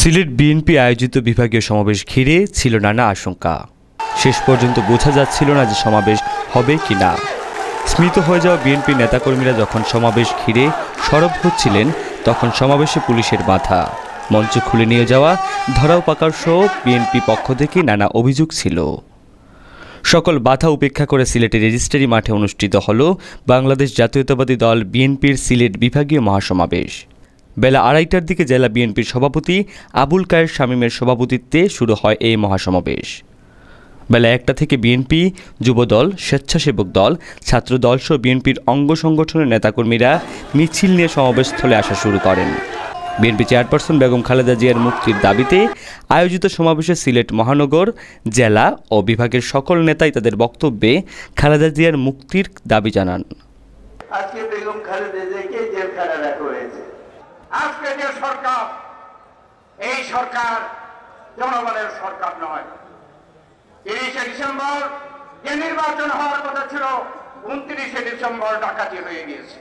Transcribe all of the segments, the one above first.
Sylhet BNP আয়োজিত বিভাগীয় সমাবেশ ঘিরে ছিল নানা আশঙ্কা। শেষ পর্যন্ত বোঝা যাচ্ছিল না যে সমাবেশ হবে কি না স্মৃত হয়ে যাওয়া বিএনপি নেতাকর্মীরা যখন সমাবেশ ঘিরে সরব হচ্ছিলেন, তখন সমাবেশে পুলিশের বাধা। মঞ্চ খুলে নিয়ে যাওয়া, ধরাও পাকার সহ বিএনপি পক্ষ থেকে নানা অভিযোগ ছিল। সকল বাধা উপেক্ষা করে সিলেটের রেজিস্ট্রারি মাঠে অনুষ্ঠিত হল বাংলাদেশ জাতীয়তাবাদী দল বিএনপির সিলেট বিভাগীয় মহাসমাবেশ। বেলা আড়াইটার দিকে জেলা বিএনপির সভাপতি আবুল কায়ের শামীমের সভাপতিত্বে শুরু হয় এই মহাসমাবেশ। বেলা একটা থেকে বিএনপি, যুবদল, স্বেচ্ছাসেবক দল ছাত্র দলসহ বিএনপির অঙ্গ সংগঠনের নেতাকর্মীরা মিছিল নিয়ে সমাবেশস্থলে আসা শুরু করেন। বিএনপি চেয়ারপারসন বেগম খালেদা জিয়ার মুক্তির দাবিতে আয়োজিত সমাবেশে সিলেট মহানগর, জেলা ও বিভাগের সকল নেতাই তাদের বক্তব্যে খালেদা জিয়ার মুক্তির দাবি জানান। আজকে বেগম খালেদা জিয়াকে জেলখানা রাখা হয়েছে। আজকে যে সরকার, এই সরকার জনগণের সরকার নয়। তিরিশে ডিসেম্বর যে নির্বাচন হওয়ার কথা ছিল, উনত্রিশে ডিসেম্বর ডাকাতি হয়ে গিয়েছে।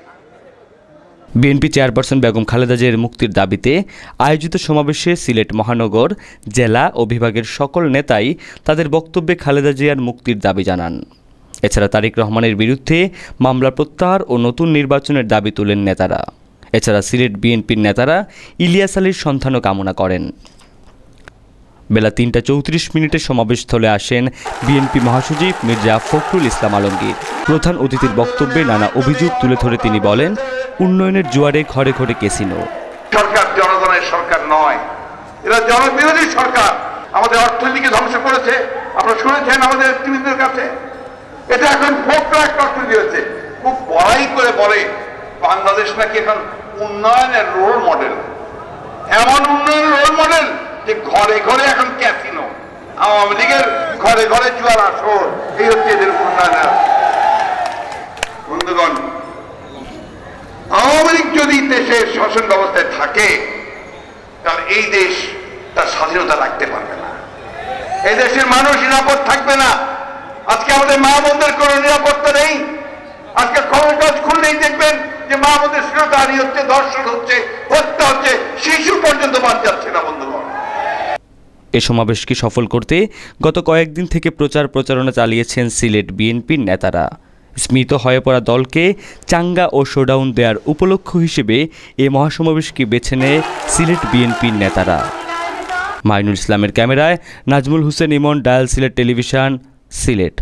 বিএনপি চেয়ারপারসন বেগম খালেদা জিয়ার মুক্তির দাবিতে আয়োজিত সমাবেশে সিলেট মহানগর, জেলা ও বিভাগের সকল নেতাই তাদের বক্তব্যে খালেদা জিয়ার মুক্তির দাবি জানান। এছাড়া তারেক রহমানের বিরুদ্ধে মামলা প্রত্যাহার ও নতুন নির্বাচনের দাবি তুলেন নেতারা। এছাড়া সিলেট বিএনপির নেতারা ইলিয়াস আলীর সন্ধানও কামনা করেন। বেলা তিনটা চৌত্রিশ মিনিটে সমাবেশস্থলে আসেন বিএনপি মহাসচিব মির্জা ফখরুল ইসলাম আলমগীর। প্রধান অতিথির বক্তব্যে নানা অভিযোগ তুলে ধরে তিনি বলেন, উন্নয়নের জোয়ারে ঘরে ঘরে কেসিনো সরকার জনগণের সরকার নয়। এরা জনবিরোধী সরকার। আমাদের অর্থনীতিকে ধ্বংস করেছে। আপনারা শুনেছেন আমাদের নেতৃবৃন্দের কাছে। এটা এখন ফোকরা একটা অর্থনীতি হচ্ছে খুব বড়াই করে বলে বাংলাদেশ নাকি এখন উন্নয়নের রোল মডেল এমন উন্নয়নের রোল মডেল যে ঘরে ঘরে এখন ক্যাসিনো আওয়ামী লীগের ঘরে ঘরে জুয়ার আসর, এই হচ্ছে এদের উন্নয়নের বন্ধুগণ, আওয়ামী লীগ যদি দেশের শাসন ব্যবস্থায় থাকে, তাহলে এই দেশ তার স্বাধীনতা রাখতে পারবে না। এই দেশের মানুষ নিরাপদ থাকবে না। আজকে আমাদের মা বোনদের কোনো নিরাপত্তা দেখবেন যে মা হচ্ছে, ধর্ষণ হচ্ছে, হত্যা হচ্ছে শিশু পর্যন্ত বাদ যাচ্ছে না, বন্ধুগণ। এ সমাবেশকে সফল করতে গত কয়েকদিন থেকে প্রচার প্রচারণা চালিয়েছেন সিলেট বিএনপির নেতারা। স্মিত হয়ে পড়া দলকে চাঙ্গা ও শোডাউন দেওয়ার উপলক্ষ হিসেবে এ মহাসমাবেশকে বেছে নেয় সিলেট বিএনপির নেতারা। মাইনুল ইসলামের ক্যামেরায় নাজমুল হোসেন ইমন, ডায়াল সিলেট টেলিভিশন, সিলেট।